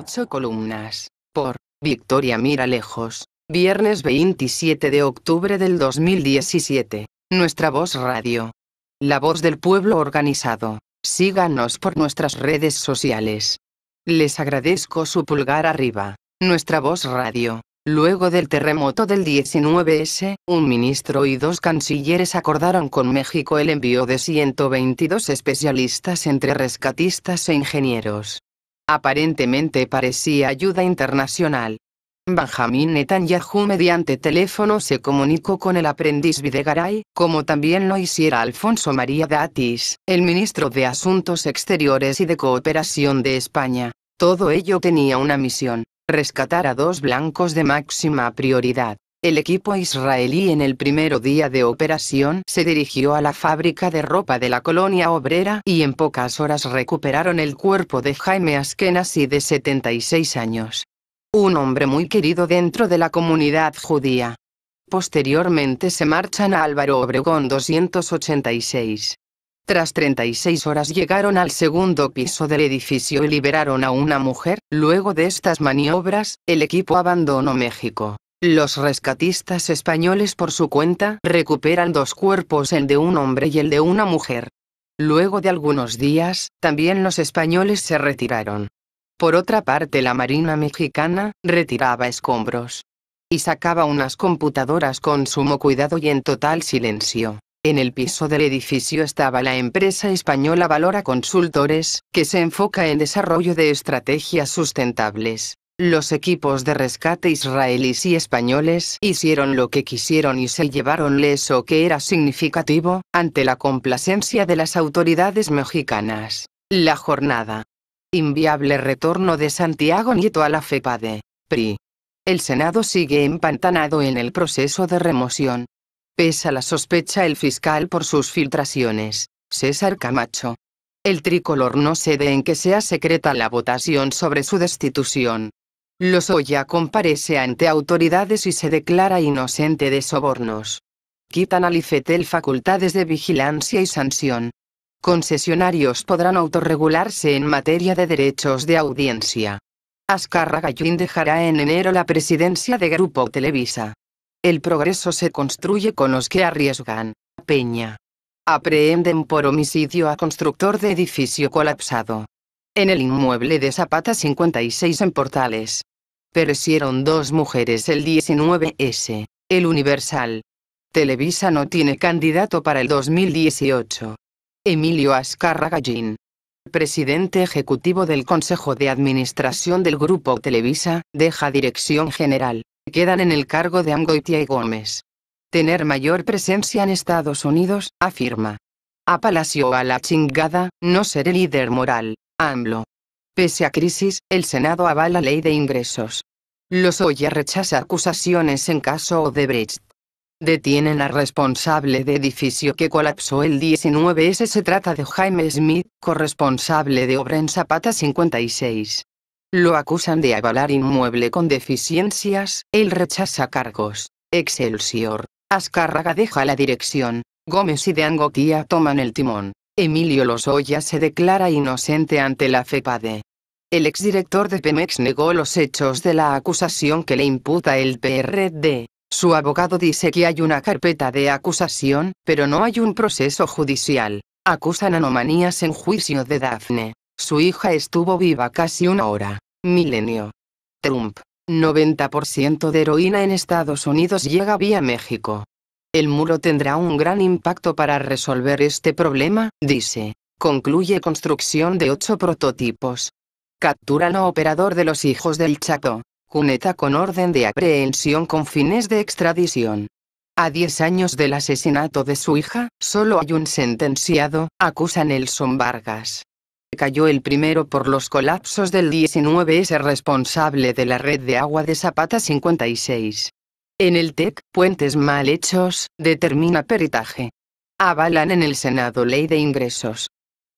ocho columnas. Por Victoria Miralejos. Viernes 27 de octubre del 2017. Nuestra voz radio. La voz del pueblo organizado. Síganos por nuestras redes sociales. Les agradezco su pulgar arriba. Nuestra voz radio. Luego del terremoto del 19S, un ministro y dos cancilleres acordaron con México el envío de 122 especialistas entre rescatistas e ingenieros. Aparentemente parecía ayuda internacional. Benjamín Netanyahu mediante teléfono se comunicó con el aprendiz Videgaray, como también lo hiciera Alfonso María Datis, el ministro de Asuntos Exteriores y de Cooperación de España. Todo ello tenía una misión, rescatar a dos blancos de máxima prioridad. El equipo israelí en el primer día de operación se dirigió a la fábrica de ropa de la colonia obrera y en pocas horas recuperaron el cuerpo de Jaime Askenazi de 76 años. Un hombre muy querido dentro de la comunidad judía. Posteriormente se marchan a Álvaro Obregón 286. Tras 36 horas llegaron al segundo piso del edificio y liberaron a una mujer. Luego de estas maniobras, el equipo abandonó México. Los rescatistas españoles por su cuenta recuperan dos cuerpos, el de un hombre y el de una mujer. Luego de algunos días, también los españoles se retiraron. Por otra parte la Marina mexicana retiraba escombros. Y sacaba unas computadoras con sumo cuidado y en total silencio. En el piso del edificio estaba la empresa española Valora Consultores, que se enfoca en desarrollo de estrategias sustentables. Los equipos de rescate israelíes y españoles hicieron lo que quisieron y se llevaron leso que era significativo, ante la complacencia de las autoridades mexicanas. La jornada. Inviable retorno de Santiago Nieto a la FEPADE. PRI. El Senado sigue empantanado en el proceso de remoción. Pesa la sospecha el fiscal por sus filtraciones. César Camacho. El tricolor no cede en que sea secreta la votación sobre su destitución. Lozoya comparece ante autoridades y se declara inocente de sobornos. Quitan al IFETEL facultades de vigilancia y sanción. Concesionarios podrán autorregularse en materia de derechos de audiencia. Azcárraga dejará en enero la presidencia de Grupo Televisa. El progreso se construye con los que arriesgan. Peña. Aprehenden por homicidio a constructor de edificio colapsado. En el inmueble de Zapata 56 en Portales. Perecieron dos mujeres el 19S. El Universal. Televisa no tiene candidato para el 2018. Emilio Azcarra Gallín. Presidente ejecutivo del Consejo de Administración del Grupo Televisa, deja dirección general quedan en el cargo de Angoitia y Gómez. Tener mayor presencia en Estados Unidos, afirma. A Palacio a la chingada, no seré líder moral, AMLO. Pese a crisis, el Senado avala ley de ingresos. Lozoya rechaza acusaciones en caso Odebrecht. Detienen al responsable de edificio que colapsó el 19S. Se trata de Jaime Smith, corresponsable de obra en Zapata 56. Lo acusan de avalar inmueble con deficiencias, él rechaza cargos. Excelsior. Azcárraga deja la dirección. Gómez y de Angotía toman el timón. Emilio Lozoya se declara inocente ante la FEPADE. El exdirector de Pemex negó los hechos de la acusación que le imputa el PRD. Su abogado dice que hay una carpeta de acusación, pero no hay un proceso judicial. Acusan anomanías en juicio de Dafne. Su hija estuvo viva casi una hora. Milenio. Trump. 90% de heroína en Estados Unidos llega vía México. El muro tendrá un gran impacto para resolver este problema, dice. Concluye construcción de ocho prototipos. Capturan a operador de los hijos del Chaco. Cuneta con orden de aprehensión con fines de extradición. A 10 años del asesinato de su hija, solo hay un sentenciado, acusa Nelson Vargas cayó el primero por los colapsos del 19 es responsable de la red de agua de Zapata 56. En el TEC, puentes mal hechos, determina peritaje. Avalan en el Senado ley de ingresos.